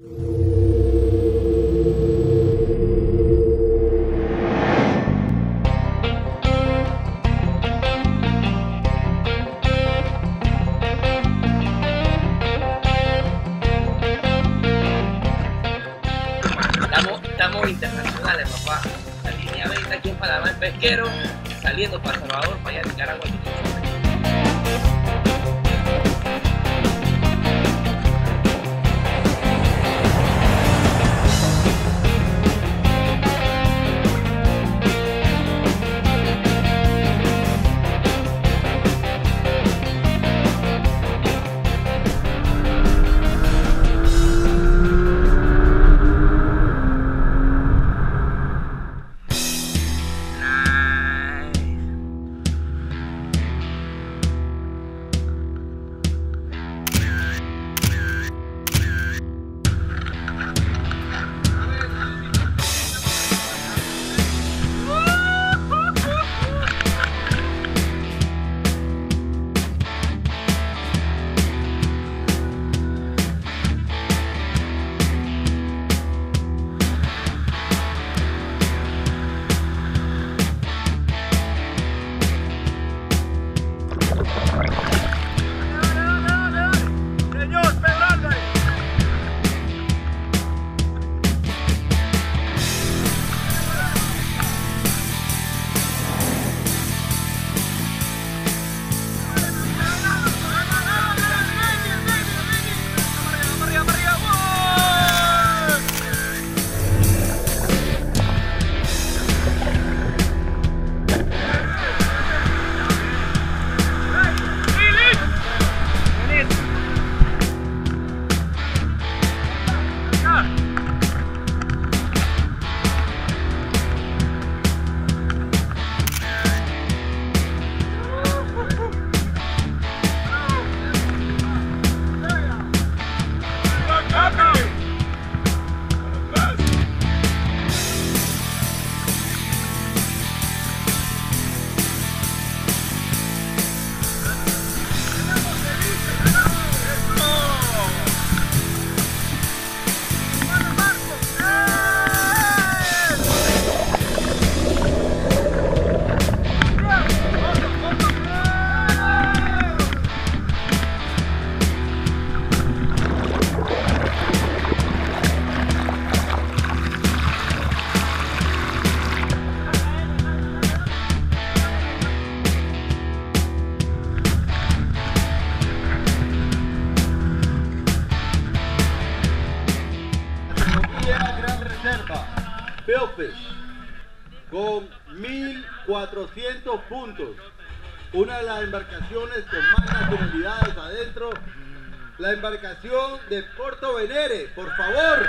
Estamos, internacionales, papá. La línea 20 aquí en Panamá, en Pesquero, saliendo para Salvador, para allá Nicaragua. Peopes, con 1.400 puntos. Una de las embarcaciones con más nacionalidades adentro. La embarcación de Porto Venere, por favor.